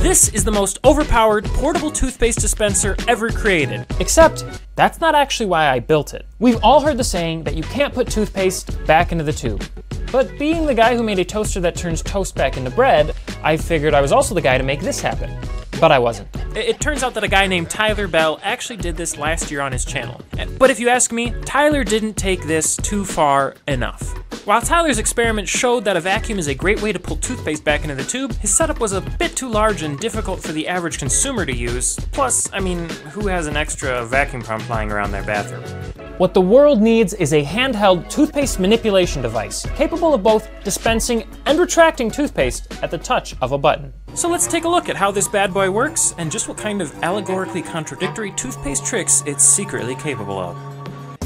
This is the most overpowered portable toothpaste dispenser ever created. Except, that's not actually why I built it. We've all heard the saying that you can't put toothpaste back into the tube. But being the guy who made a toaster that turns toast back into bread, I figured I was also the guy to make this happen. But I wasn't. It, turns out that a guy named Tyler Bell actually did this last year on his channel. But if you ask me, Tyler didn't take this too far enough. While Tyler's experiment showed that a vacuum is a great way to pull toothpaste back into the tube, his setup was a bit too large and difficult for the average consumer to use. Plus, I mean, who has an extra vacuum pump lying around their bathroom? What the world needs is a handheld toothpaste manipulation device, capable of both dispensing and retracting toothpaste at the touch of a button. So let's take a look at how this bad boy works and just what kind of allegorically contradictory toothpaste tricks it's secretly capable of.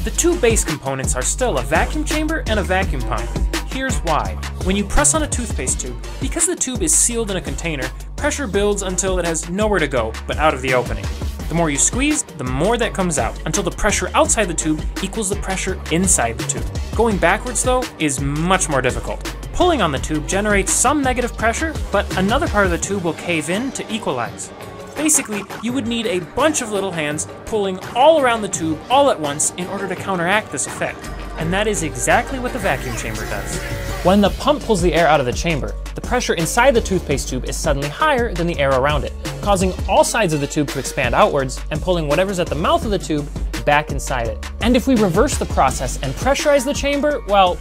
The two base components are still a vacuum chamber and a vacuum pump. Here's why. When you press on a toothpaste tube, because the tube is sealed in a container, pressure builds until it has nowhere to go but out of the opening. The more you squeeze, the more that comes out, until the pressure outside the tube equals the pressure inside the tube. Going backwards, though, is much more difficult. Pulling on the tube generates some negative pressure, but another part of the tube will cave in to equalize. Basically, you would need a bunch of little hands pulling all around the tube all at once in order to counteract this effect. And that is exactly what the vacuum chamber does. When the pump pulls the air out of the chamber, the pressure inside the toothpaste tube is suddenly higher than the air around it, causing all sides of the tube to expand outwards and pulling whatever's at the mouth of the tube back inside it. And if we reverse the process and pressurize the chamber, well,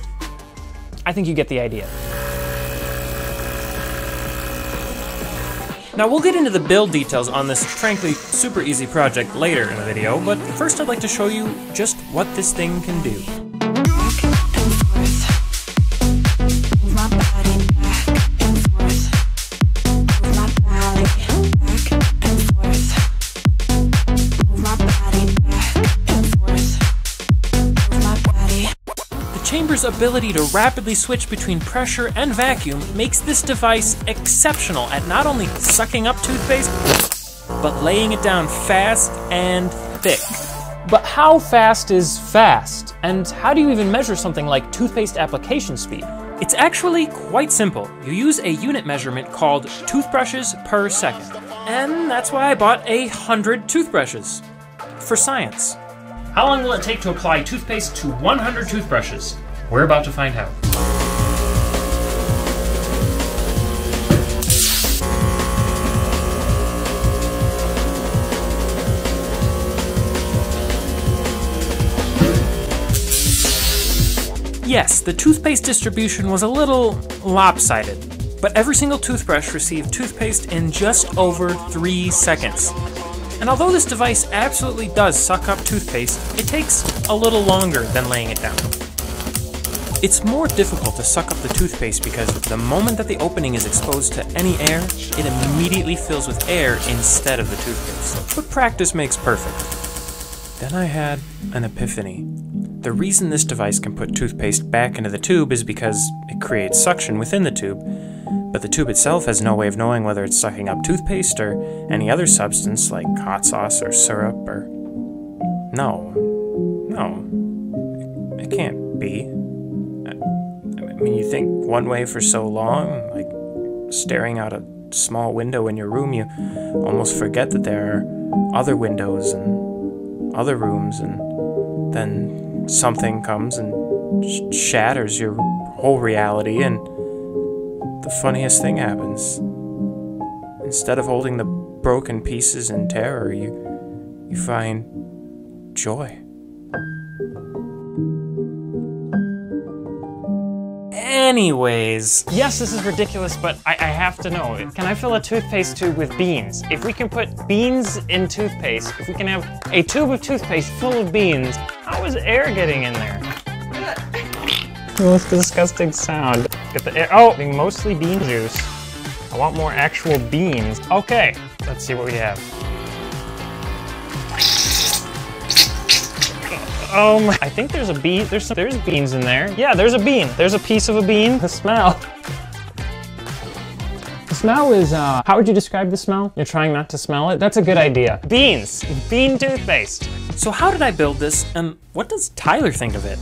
I think you get the idea. Now we'll get into the build details on this frankly super easy project later in the video, but first I'd like to show you just what this thing can do. Chamber's ability to rapidly switch between pressure and vacuum makes this device exceptional at not only sucking up toothpaste, but laying it down fast and thick. But how fast is fast? And how do you even measure something like toothpaste application speed? It's actually quite simple. You use a unit measurement called toothbrushes per second. And that's why I bought a hundred toothbrushes. For science. How long will it take to apply toothpaste to 100 toothbrushes? We're about to find out. Yes, the toothpaste distribution was a little lopsided, but every single toothbrush received toothpaste in just over three seconds. And although this device absolutely does suck up toothpaste, it takes a little longer than laying it down. It's more difficult to suck up the toothpaste because the moment that the opening is exposed to any air, it immediately fills with air instead of the toothpaste. But practice makes perfect. Then I had an epiphany. The reason this device can put toothpaste back into the tube is because it creates suction within the tube, but the tube itself has no way of knowing whether it's sucking up toothpaste or any other substance like hot sauce or syrup or. No. No. It can't be. I mean, you think one way for so long, like staring out a small window in your room, you almost forget that there are other windows and other rooms, and then something comes and sh- shatters your whole reality, and the funniest thing happens. Instead of holding the broken pieces in terror, you you find joy. Anyways, Yes, this is ridiculous, but I, I have to know. Can I fill a toothpaste tube with beans? If we can put beans in toothpaste, if we can have a tube of toothpaste full of beans, how is air getting in there? Most disgusting sound. Get the air. Oh, mostly bean juice. I want more actual beans. Okay, let's see what we have. Um, I think there's a bean. There's some. There's beans in there. Yeah, there's a bean. There's a piece of a bean. The smell. The smell is. Uh, how would you describe the smell? You're trying not to smell it. That's a good idea. Beans. Bean toothpaste. so how did I build this, and what does Tyler think of it?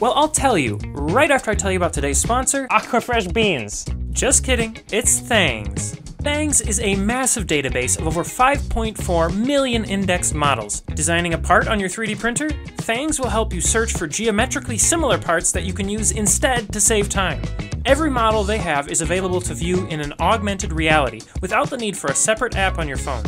Well, I'll tell you right after I tell you about today's sponsor. Aquafresh beans. Just kidding, it's Thangs. Thangs is a massive database of over 5.4 million indexed models. Designing a part on your 3D printer? Thangs will help you search for geometrically similar parts that you can use instead to save time. Every model they have is available to view in an augmented reality without the need for a separate app on your phone.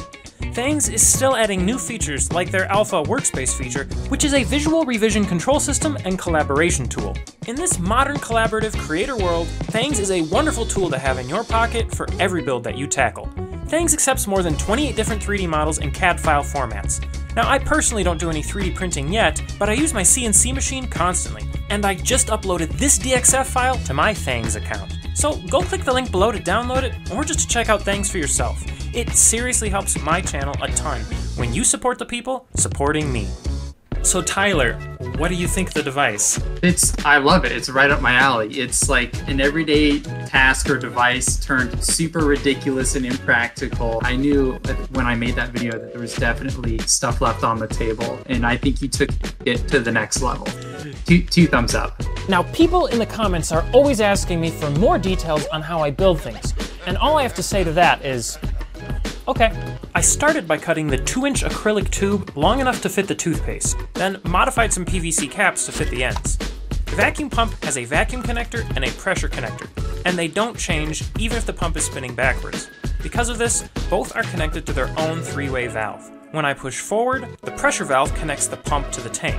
Thangs is still adding new features like their Alpha Workspace feature, which is a visual revision control system and collaboration tool. In this modern collaborative creator world, Thangs is a wonderful tool to have in your pocket for every build that you tackle. Thangs accepts more than 28 different 3D models in CAD file formats. Now, I personally don't do any 3D printing yet, but I use my CNC machine constantly, and I just uploaded this DXF file to my Thangs account. So go click the link below to download it, or just to check out Thangs for yourself. It seriously helps my channel a ton when you support the people supporting me. So Tyler, what do you think of the device? It's I love it. It's right up my alley. It's like an everyday task or device turned super ridiculous and impractical. I knew that when I made that video that there was definitely stuff left on the table, and I think you took it to the next level. Two, two thumbs up. Now, people in the comments are always asking me for more details on how I build things, and all I have to say to that is, okay. I started by cutting the 2 inch acrylic tube long enough to fit the toothpaste, then modified some PVC caps to fit the ends. The vacuum pump has a vacuum connector and a pressure connector, and they don't change even if the pump is spinning backwards. Because of this, both are connected to their own three way valve. When I push forward, the pressure valve connects the pump to the tank,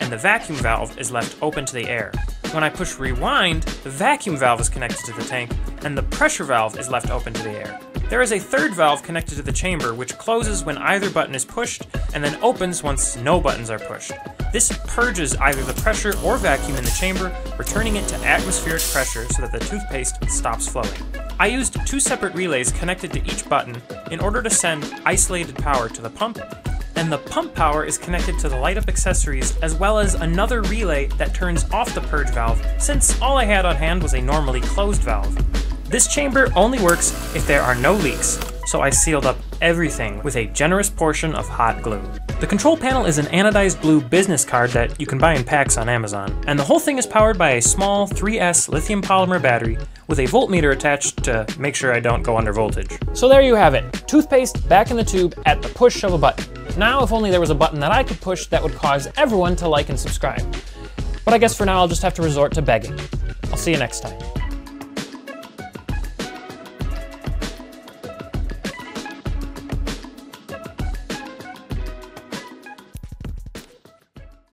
and the vacuum valve is left open to the air. When I push rewind, the vacuum valve is connected to the tank, and the pressure valve is left open to the air. There is a third valve connected to the chamber, which closes when either button is pushed, and then opens once no buttons are pushed. This purges either the pressure or vacuum in the chamber, returning it to atmospheric pressure so that the toothpaste stops flowing. I used two separate relays connected to each button in order to send isolated power to the pump, and the pump power is connected to the light up accessories as well as another relay that turns off the purge valve, since all I had on hand was a normally closed valve. This chamber only works if there are no leaks, so I sealed up everything with a generous portion of hot glue. The control panel is an anodized blue business card that you can buy in packs on Amazon, and the whole thing is powered by a small 3S lithium polymer battery with a voltmeter attached to make sure I don't go under voltage. So there you have it. Toothpaste back in the tube at the push of a button. Now, if only there was a button that I could push that would cause everyone to like and subscribe. But I guess for now I'll just have to resort to begging. I'll see you next time.